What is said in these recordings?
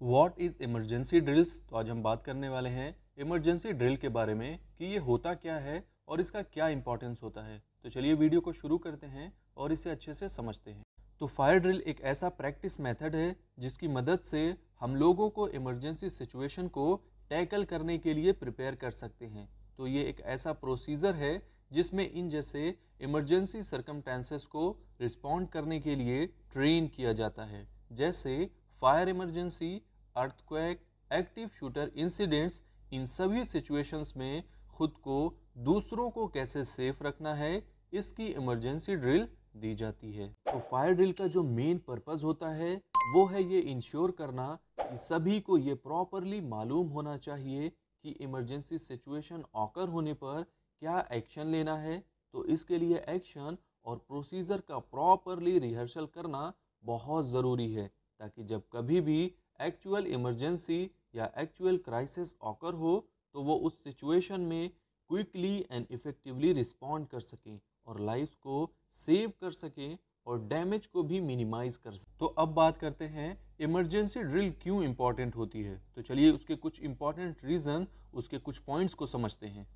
What is emergency drills तो आज हम बात करने वाले हैं इमरजेंसी ड्रिल के बारे में कि ये होता क्या है और इसका क्या इंपॉर्टेंस होता है। तो चलिए वीडियो को शुरू करते हैं और इसे अच्छे से समझते हैं। तो फायर ड्रिल एक ऐसा प्रैक्टिस मेथड है जिसकी मदद से हम लोगों को इमरजेंसी सिचुएशन को टैकल करने के लिए प्रिपेयर कर सकते हैं। तो ये एक ऐसा प्रोसीजर है जिसमें इन जैसे इमरजेंसी सरकमटेंसेस को रिस्पॉन्ड करने के लिए ट्रेन किया जाता है। जैसे fire emergency earthquake active shooter incidents इन सभी सिचुएशंस में खुद को दूसरों को कैसे सेफ़ रखना है, इसकी इमरजेंसी ड्रिल दी जाती है। तो फायर ड्रिल का जो मेन पर्पज़ होता है, वो है ये इंश्योर करना कि सभी को ये प्रॉपरली मालूम होना चाहिए कि इमरजेंसी सिचुएशन ऑकर होने पर क्या एक्शन लेना है। तो इसके लिए एक्शन और प्रोसीजर का प्रॉपरली रिहर्सल करना बहुत ज़रूरी है, ताकि जब कभी भी एक्चुअल इमरजेंसी या एक्चुअल क्राइसिस ऑकर हो तो वो उस सिचुएशन में क्विकली एंड इफ़ेक्टिवली रिस्पॉन्ड कर सकें और लाइफ को सेव कर सकें और डैमेज को भी मिनिमाइज कर सकें। तो अब बात करते हैं इमरजेंसी ड्रिल क्यों इंपॉर्टेंट होती है? तो चलिए उसके कुछ इंपॉर्टेंट रीज़न उसके कुछ पॉइंट्स को समझते हैं।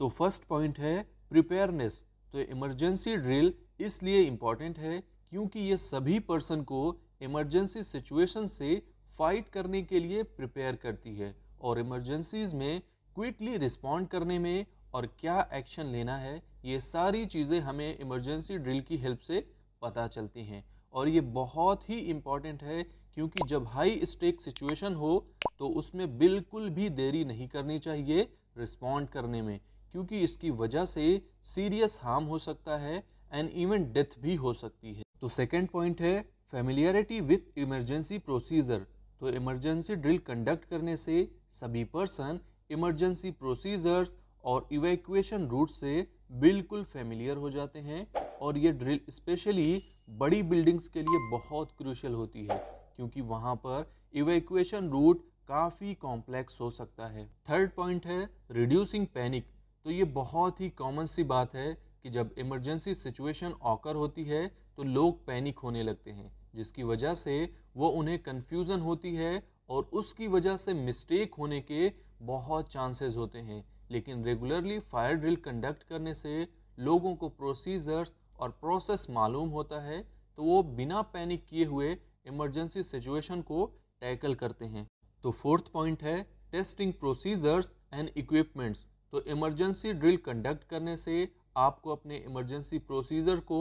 तो फ़र्स्ट पॉइंट है प्रिपेयरनेस तो इमरजेंसी ड्रिल इसलिए इंपॉर्टेंट है क्योंकि ये सभी पर्सन को इमरजेंसी सिचुएशन से फाइट करने के लिए प्रिपेयर करती है और इमरजेंसीज में क्विकली रिस्पॉन्ड करने में और क्या एक्शन लेना है, ये सारी चीज़ें हमें इमरजेंसी ड्रिल की हेल्प से पता चलती हैं। और ये बहुत ही इंपॉर्टेंट है क्योंकि जब हाई स्टेक सिचुएशन हो तो उसमें बिल्कुल भी देरी नहीं करनी चाहिए रिस्पॉन्ड करने में, क्योंकि इसकी वजह से सीरियस हार्म हो सकता है एंड इवन डेथ भी हो सकती है। तो सेकेंड पॉइंट है फेमिलियरिटी विथ इमरजेंसी प्रोसीजर तो इमरजेंसी ड्रिल कंडक्ट करने से सभी पर्सन इमरजेंसी प्रोसीजर्स और इवैक्यूएशन रूट से बिल्कुल फेमिलियर हो जाते हैं और ये ड्रिल स्पेशली बड़ी बिल्डिंग्स के लिए बहुत क्रूशल होती है क्योंकि वहाँ पर इवैक्यूएशन रूट काफ़ी कॉम्प्लेक्स हो सकता है। थर्ड पॉइंट है रिड्यूसिंग पैनिक तो ये बहुत ही कॉमन सी बात है कि जब इमरजेंसी सिचुएशन ऑकर होती है तो लोग पैनिक होने लगते हैं। जिसकी वजह से वो उन्हें कन्फ्यूज़न होती है और उसकी वजह से मिस्टेक होने के बहुत चांसेस होते हैं। लेकिन रेगुलरली फायर ड्रिल कंडक्ट करने से लोगों को प्रोसीजर्स और प्रोसेस मालूम होता है तो वो बिना पैनिक किए हुए इमरजेंसी सिचुएशन को टैकल करते हैं। तो फोर्थ पॉइंट है टेस्टिंग प्रोसीजर्स एंड इक्विपमेंट्स तो इमरजेंसी ड्रिल कंडक्ट करने से आपको अपने इमरजेंसी प्रोसीजर को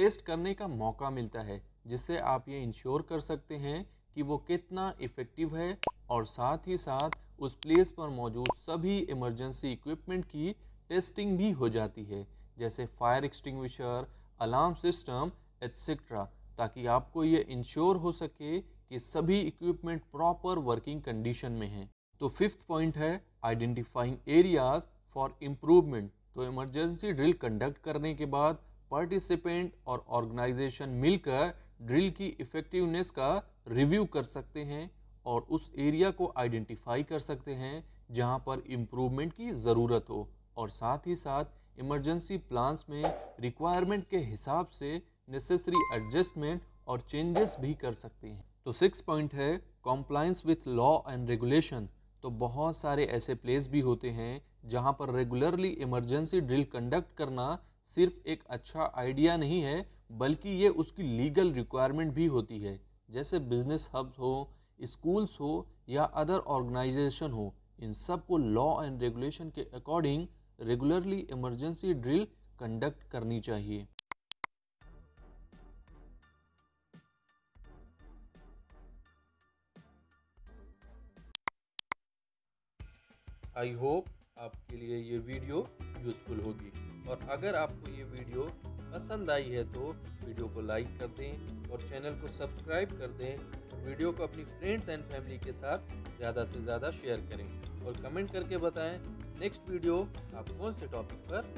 टेस्ट करने का मौका मिलता है, जिससे आप ये इंश्योर कर सकते हैं कि वो कितना इफ़ेक्टिव है और साथ ही साथ उस प्लेस पर मौजूद सभी इमरजेंसी इक्विपमेंट की टेस्टिंग भी हो जाती है, जैसे fire extinguisher, alarm system etcetera ताकि आपको ये इंश्योर हो सके कि सभी इक्विपमेंट प्रॉपर वर्किंग कंडीशन में हैं। तो फिफ्थ पॉइंट है आइडेंटिफाइंग एरियाज़ फॉर इम्प्रूवमेंट। तो इमरजेंसी ड्रिल कंडक्ट करने के बाद पार्टिसिपेंट और ऑर्गेनाइजेशन मिलकर ड्रिल की इफ़ेक्टिवनेस का रिव्यू कर सकते हैं और उस एरिया को आइडेंटिफाई कर सकते हैं जहाँ पर इम्प्रूवमेंट की ज़रूरत हो और साथ ही साथ इमरजेंसी प्लान्स में रिक्वायरमेंट के हिसाब से नेसेसरी एडजस्टमेंट और चेंजेस भी कर सकते हैं। तो सिक्स पॉइंट है compliance with law and regulation तो बहुत सारे ऐसे प्लेस भी होते हैं जहाँ पर रेगुलरली इमरजेंसी ड्रिल कंडक्ट करना सिर्फ़ एक अच्छा आइडिया नहीं है, बल्कि ये उसकी लीगल रिक्वायरमेंट भी होती है। जैसे बिज़नेस हब्स हो स्कूल्स हो, या अदर ऑर्गेनाइजेशन हो, इन सबको लॉ एंड रेगुलेशन के according regularly emergency drill conduct करनी चाहिए। आई होप आपके लिए ये वीडियो यूज़फुल होगी। और अगर आपको ये वीडियो पसंद आई है तो वीडियो को लाइक कर दें और चैनल को सब्सक्राइब कर दें वीडियो को अपनी फ्रेंड्स एंड फैमिली के साथ ज़्यादा से ज़्यादा शेयर करें। और कमेंट करके बताएँ नेक्स्ट वीडियो आप कौन से टॉपिक पर